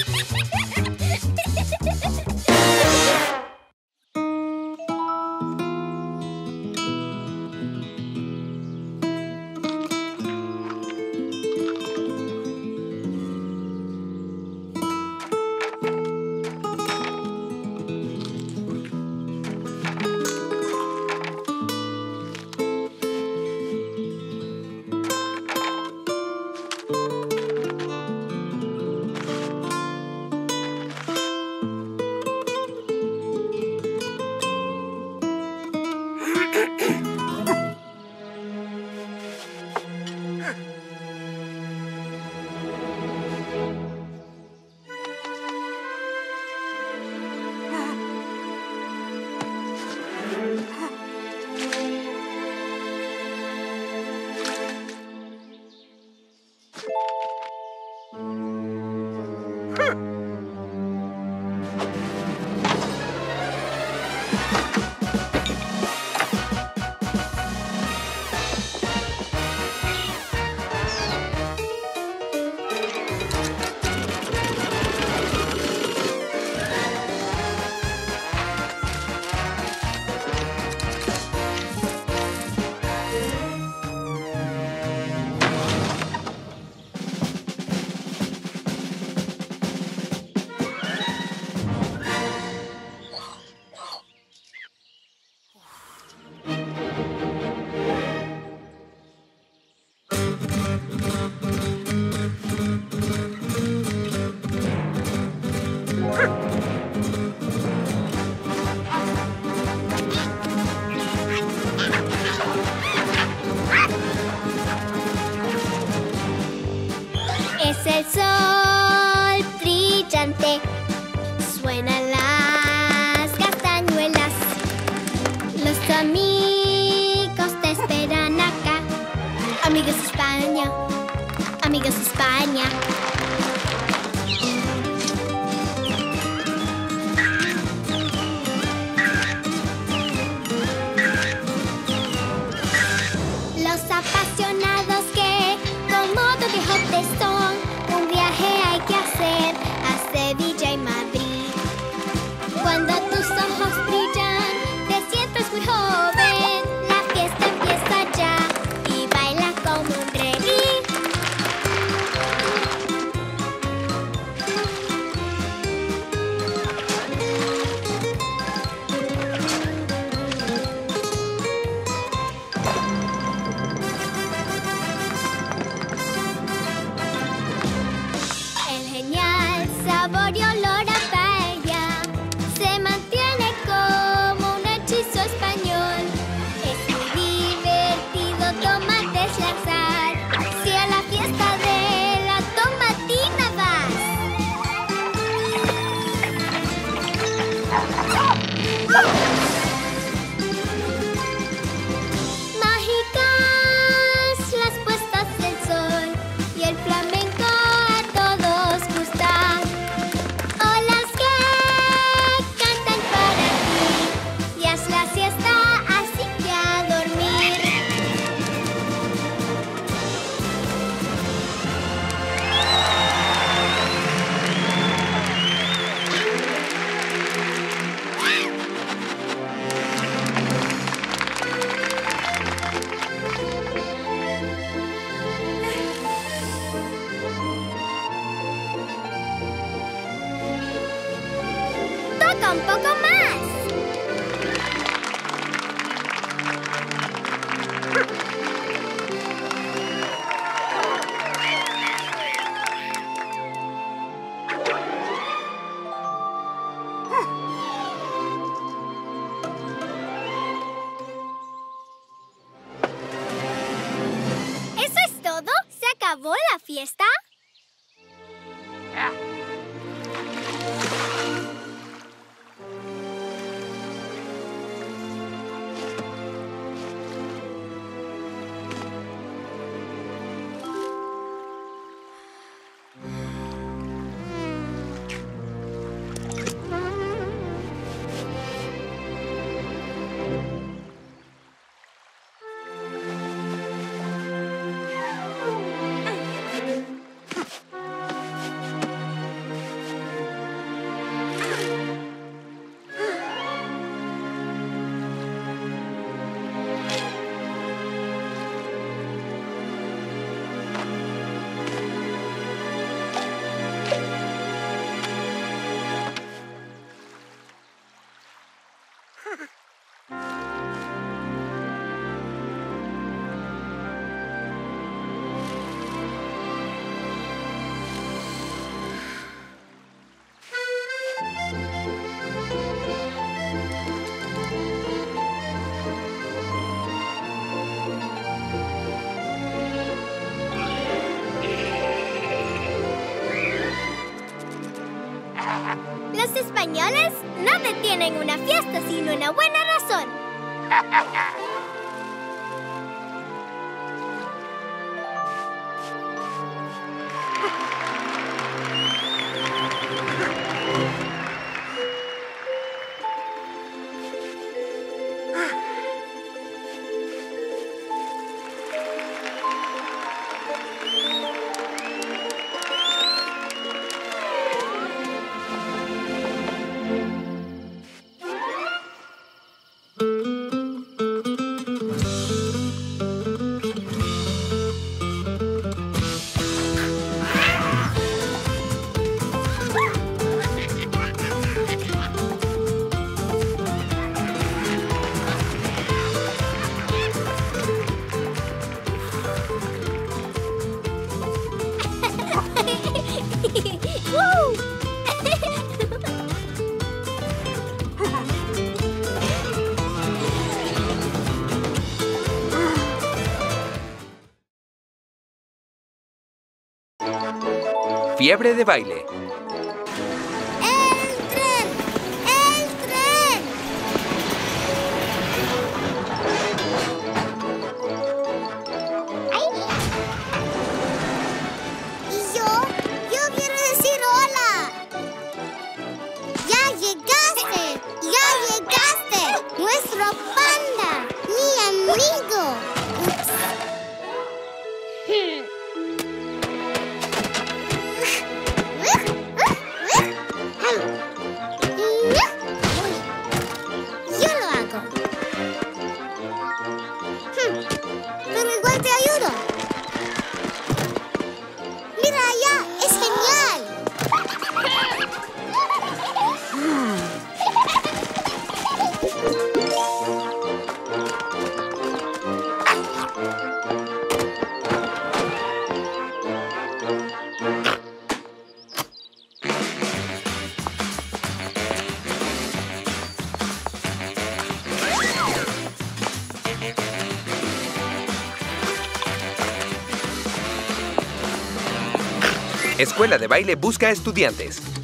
Ha ha ha! Fiesta? Españoles no detienen una fiesta sin una buena razón. Fiebre de baile. Escuela de baile busca estudiantes.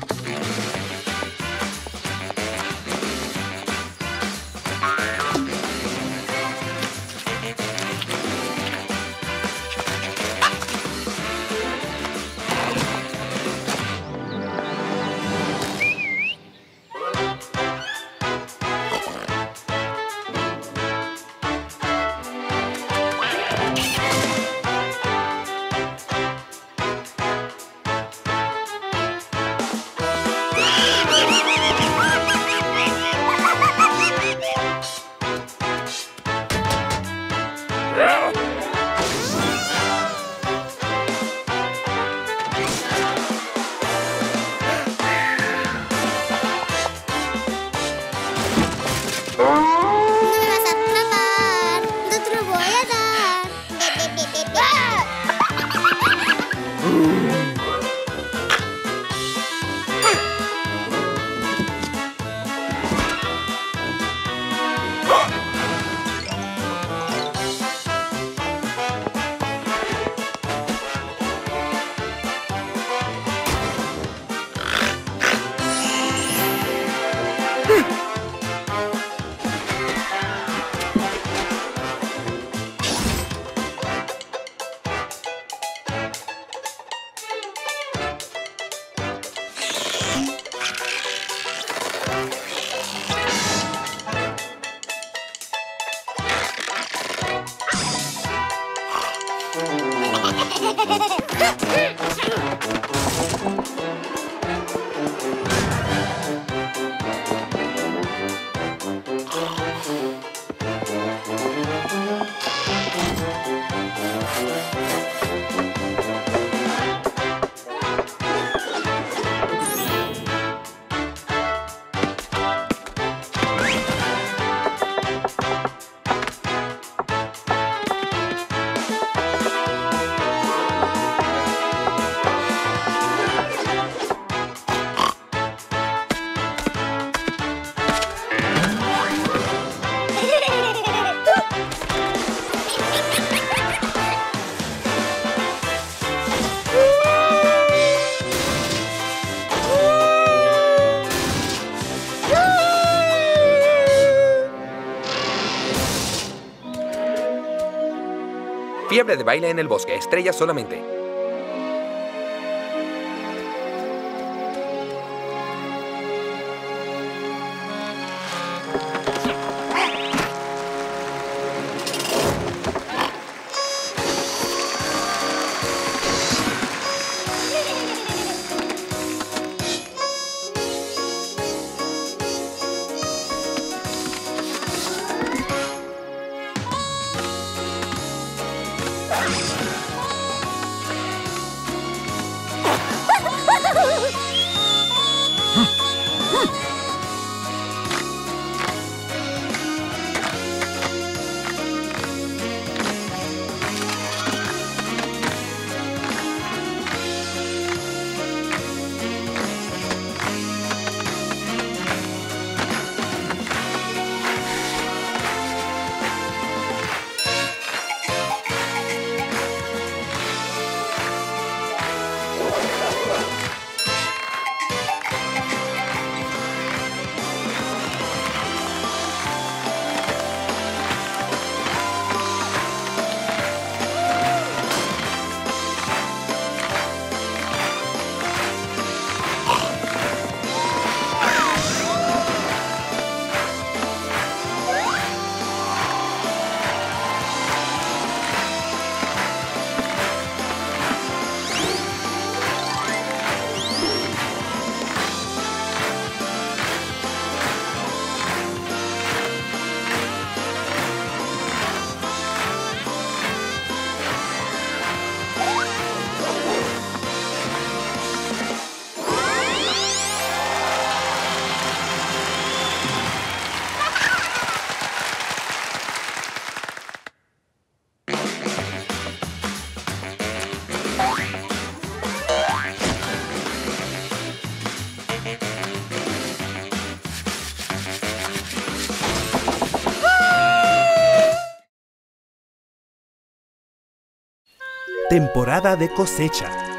Ha ha ha ha! De baile en el bosque, estrellas solamente. Temporada de cosecha.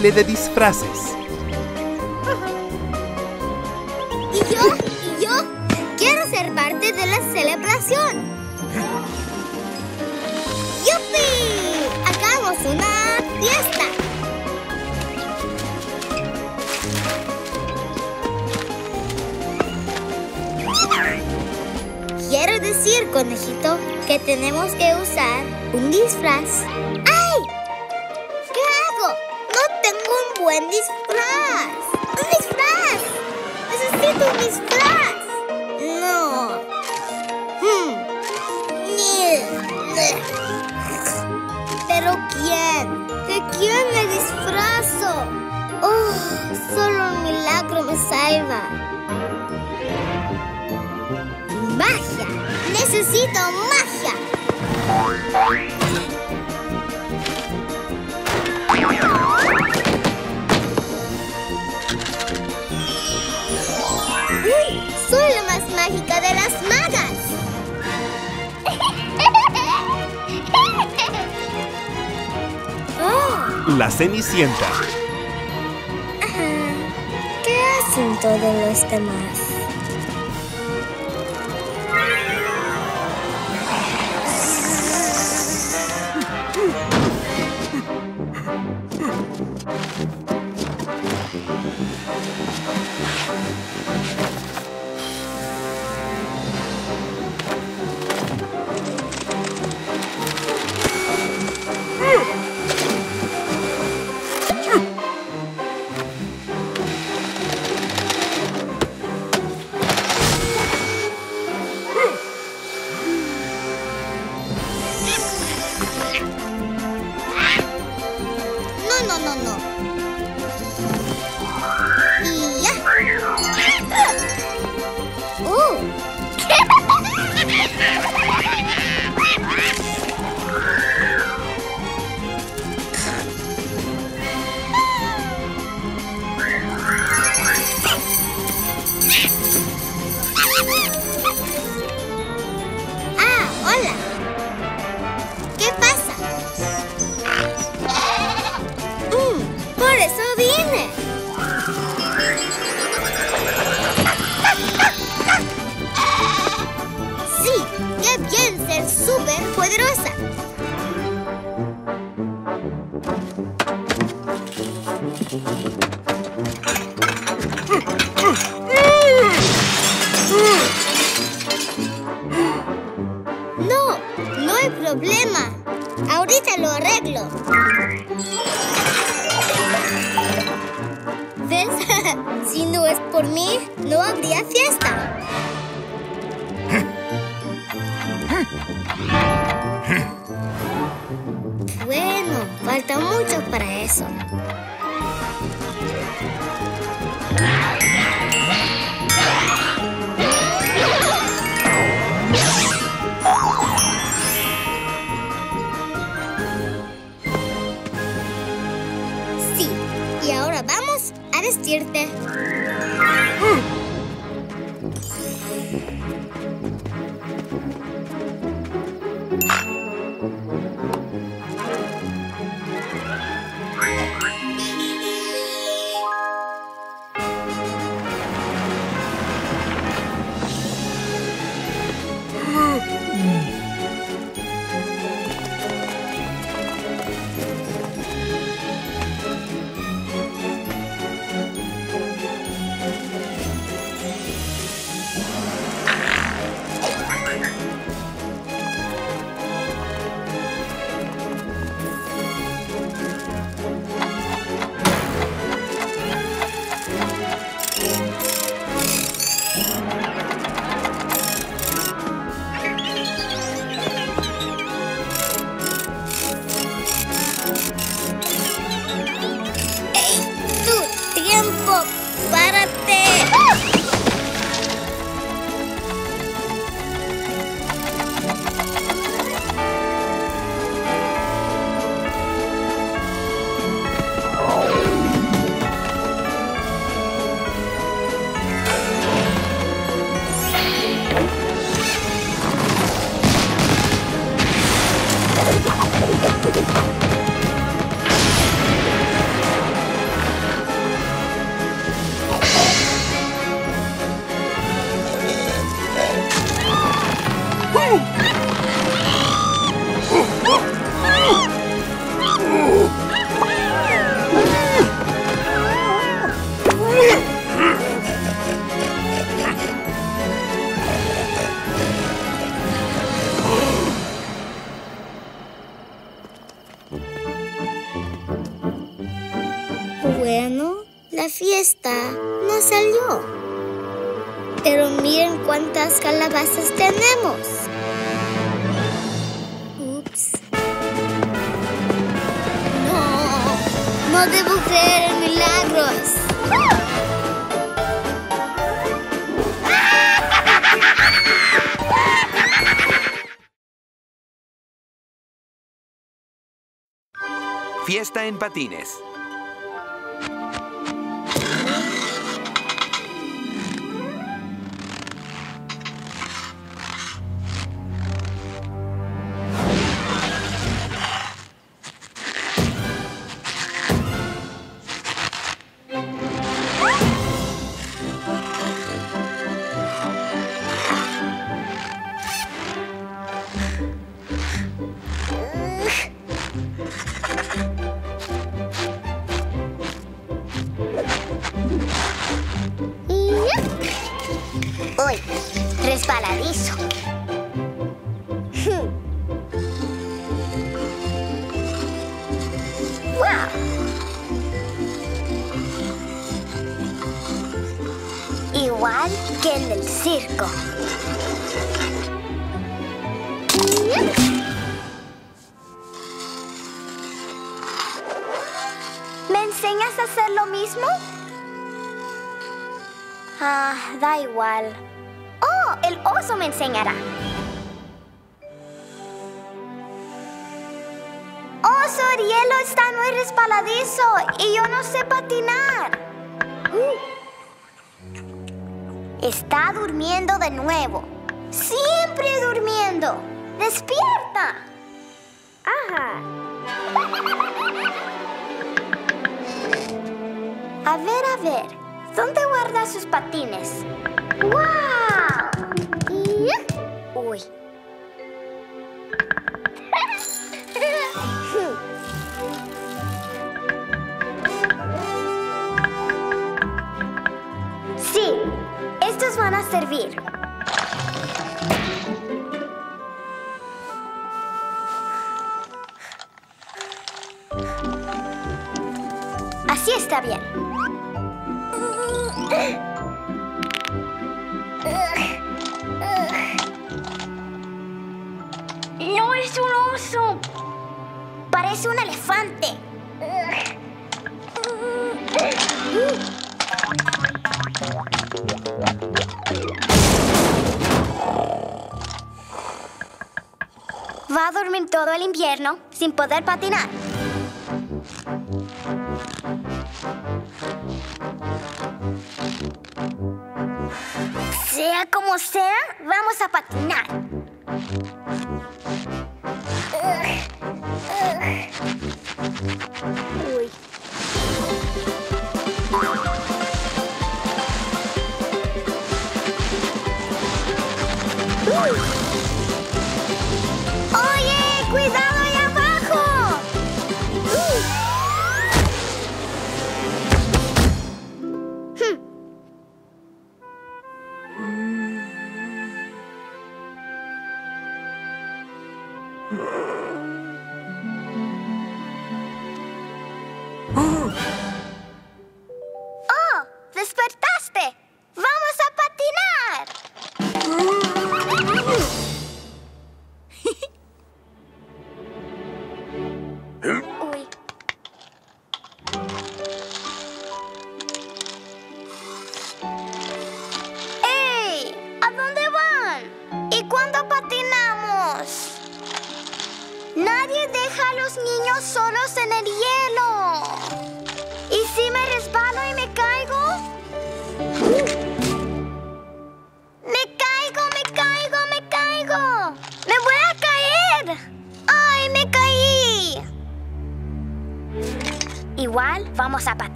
De disfraces. Y yo, y yo quiero ser parte de la celebración. ¡Yupi! Hagamos una fiesta. Quiero decir, conejito, que tenemos que usar un disfraz. ¡Ay! Solo un milagro me salva. ¡Magia! ¡Necesito magia! ¡Uy! ¡Soy la más mágica de las magas! La Cenicienta. Todos los demás? Falta mucho para eso. Sí, y ahora vamos a vestirte. Patines. Me enseñará. Oso, el hielo está muy resbaladizo y yo no sé patinar. Está durmiendo de nuevo. Siempre durmiendo. Despierta. A ver, a ver. ¿Dónde guarda sus patines? ¡Wow! Uy. Sí, estos van a servir. Así está bien. Sin poder patinar. Sea como sea, vamos a patinar.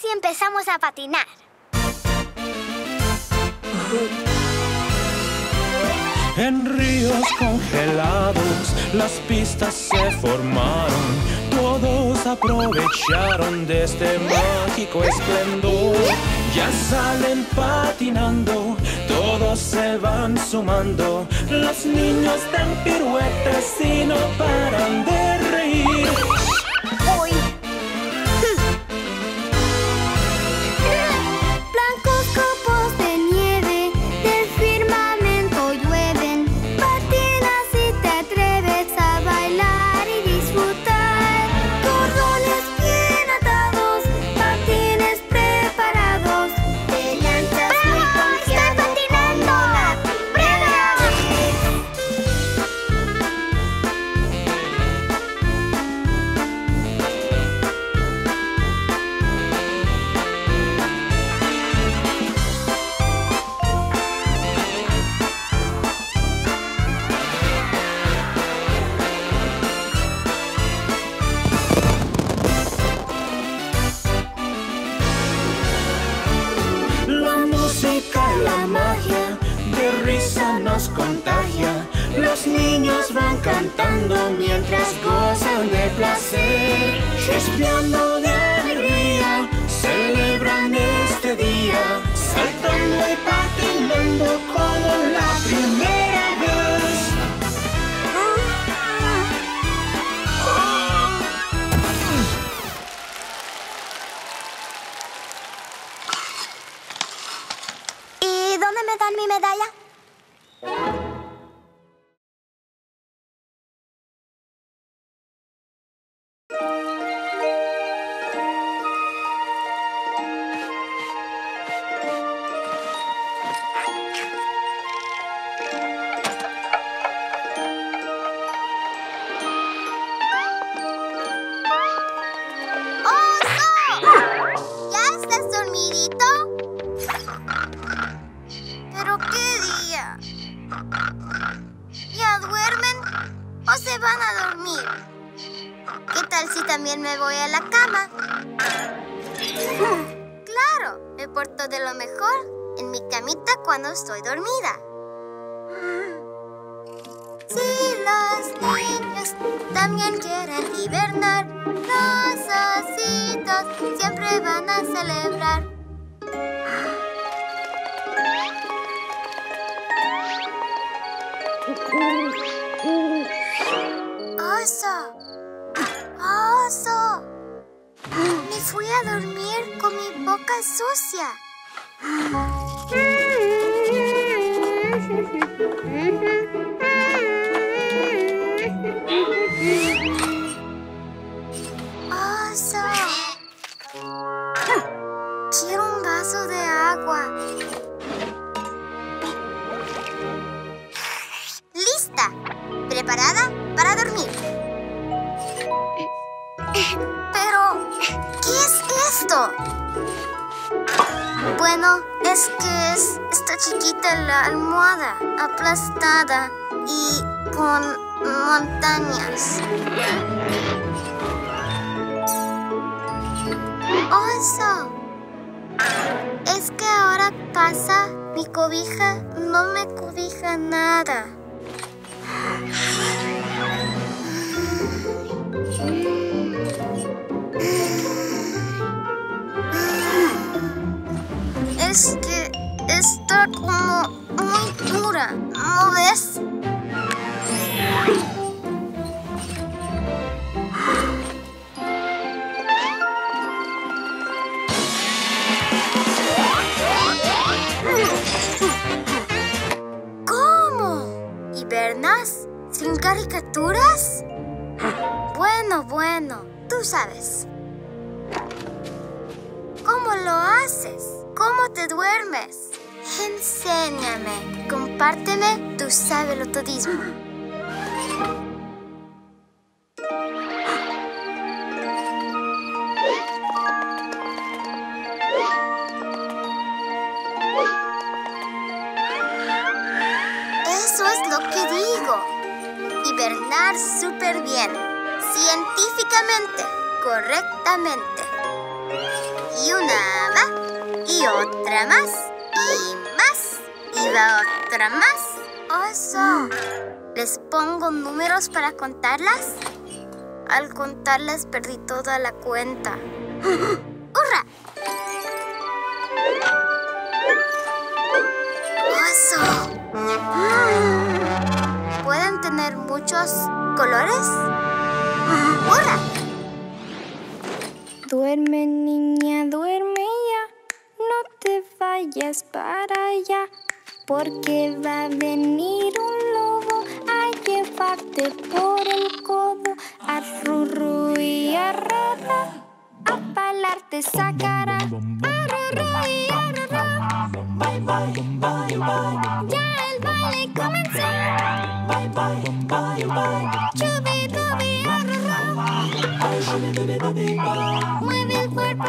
Si empezamos a patinar? En ríos congelados las pistas se formaron. Todos aprovecharon de este mágico esplendor. Ya salen patinando, todos se van sumando. Los niños dan piruetas y no paran de cantando mientras gozan de placer. Chispeando de alegría, celebran este día. Saltando y patinando como la primera vez. ¿Y dónde me dan mi medalla? ¡Oso! ¡Oso! Me fui a dormir con mi boca sucia. Bueno, es que es esta chiquita la almohada, aplastada y con montañas. ¡Oso! Es que ahora pasa, mi cobija no me cobija nada. Está como muy dura, ¿no ves? ¿Cómo? ¿Hibernas? ¿Sin caricaturas? Bueno, bueno, tú sabes. ¿Cómo lo haces? ¿Cómo te duermes? Enséñame, compárteme tu sabelotodismo. Eso es lo que digo. Hibernar súper bien. Científicamente, correctamente. Y una va, y otra más, más, va otra más. ¡Oso! ¿Les pongo números para contarlas? Al contarlas perdí toda la cuenta. ¡Hurra! ¡Oso! ¿Pueden tener muchos colores? ¡Hurra! Duerme niña, duerme ya, no te vayas para allá, porque va a venir un lobo a llevarte por el codo, a rurru y a rara, a palarte sacará, a rurru y a rara. Ya el baile comenzó. Chubi-dubi, a rurru. Mueve el cuerpo,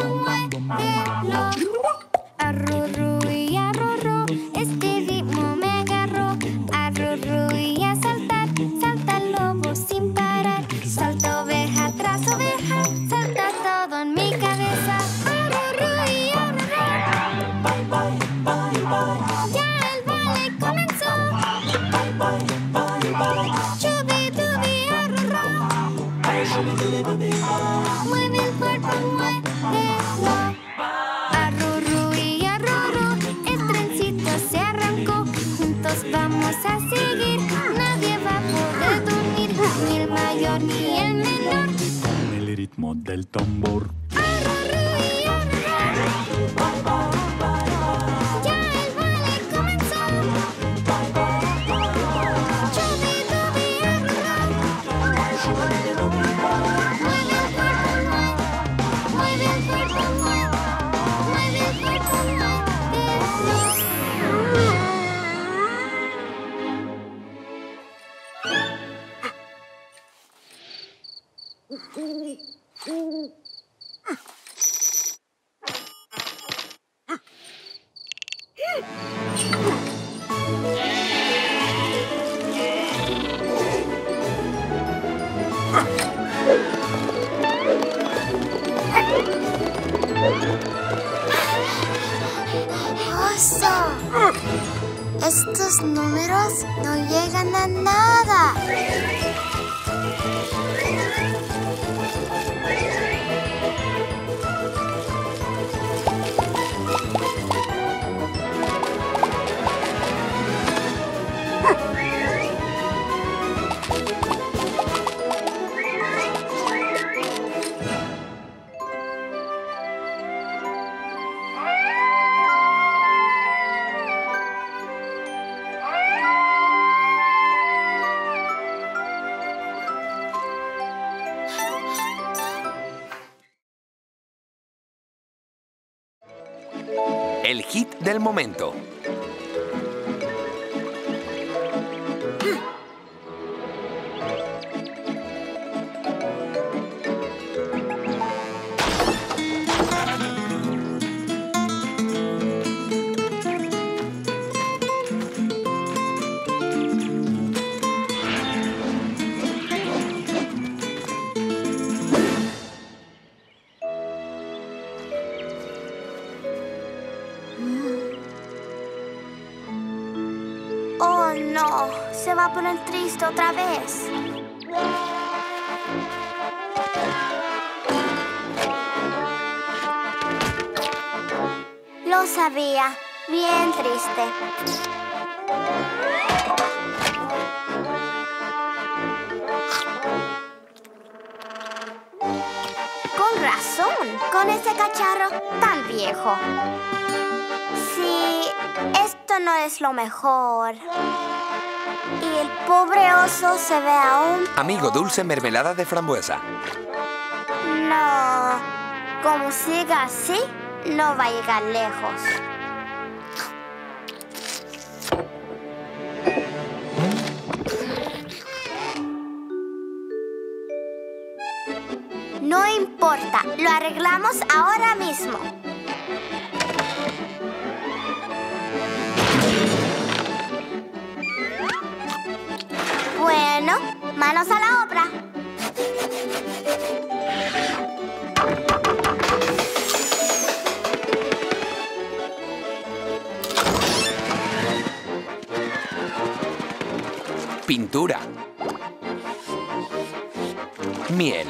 Ooh. Del momento. A poner triste otra vez. Lo sabía, bien triste. Con razón, con ese cacharro tan viejo. Sí, esto no es lo mejor. Y el pobre oso se ve aún... Amigo dulce mermelada de frambuesa. No. Como siga así, no va a llegar lejos. No importa, lo arreglamos ahora mismo. Manos a la obra. Pintura. Miel.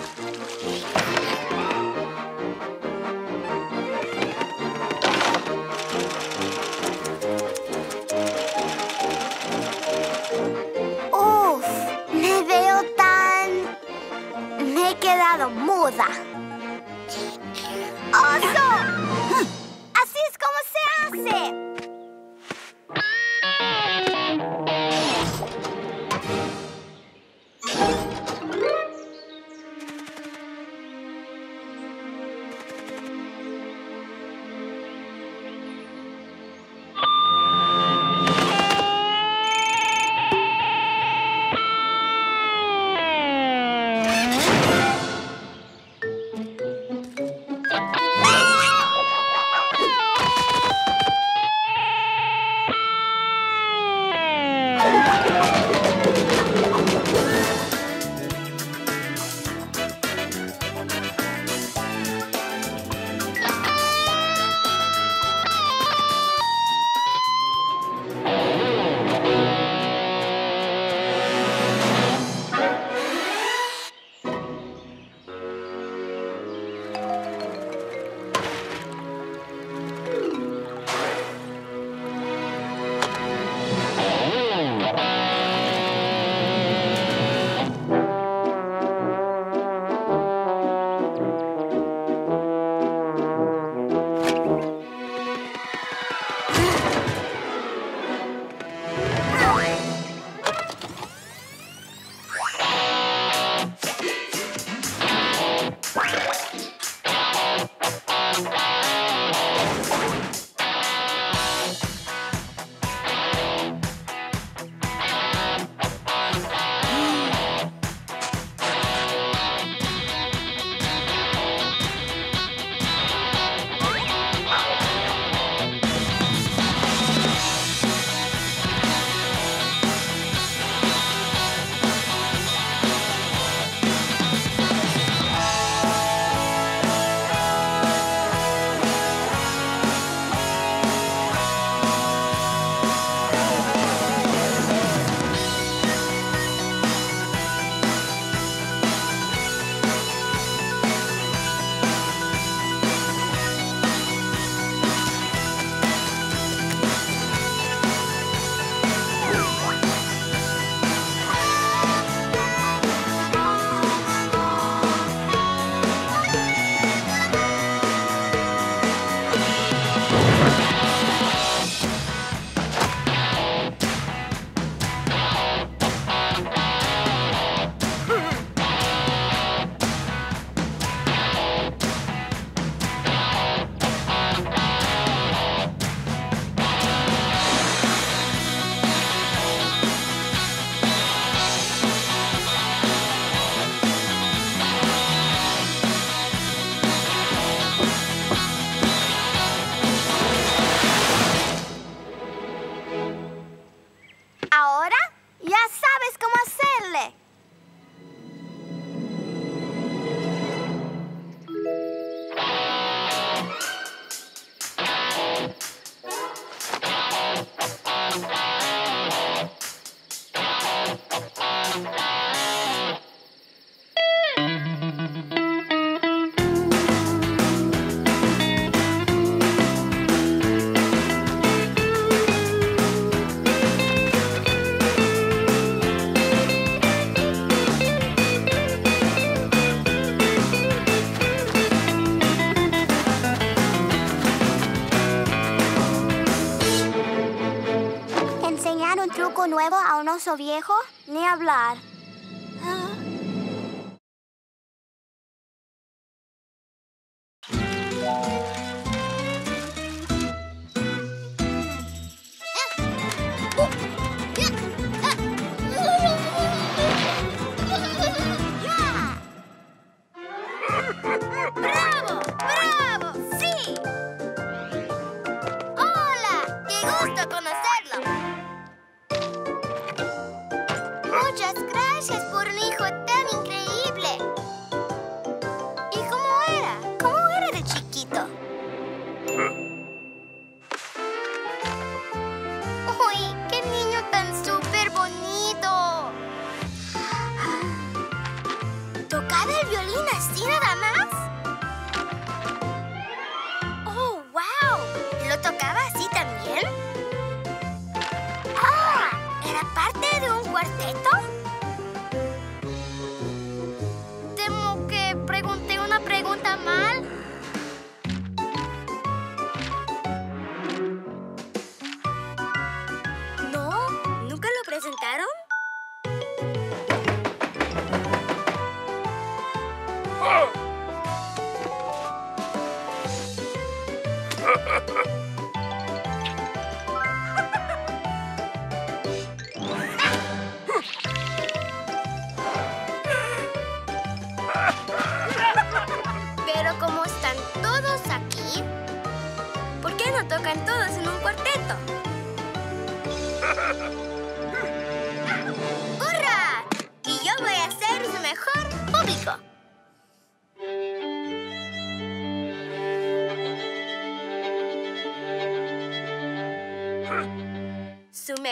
viejo, ni hablar.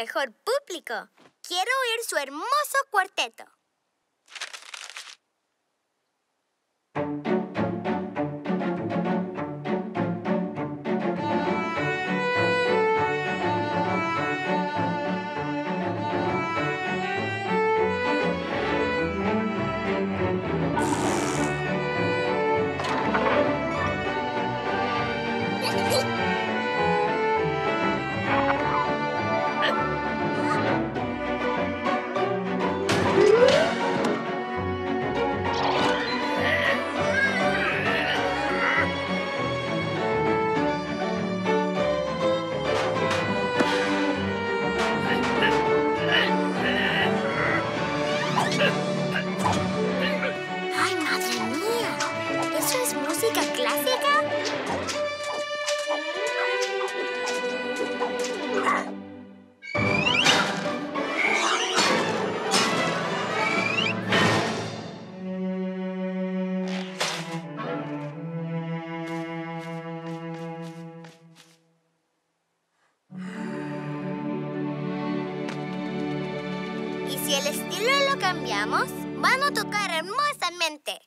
mejor público. Quiero oír su hermosa mente.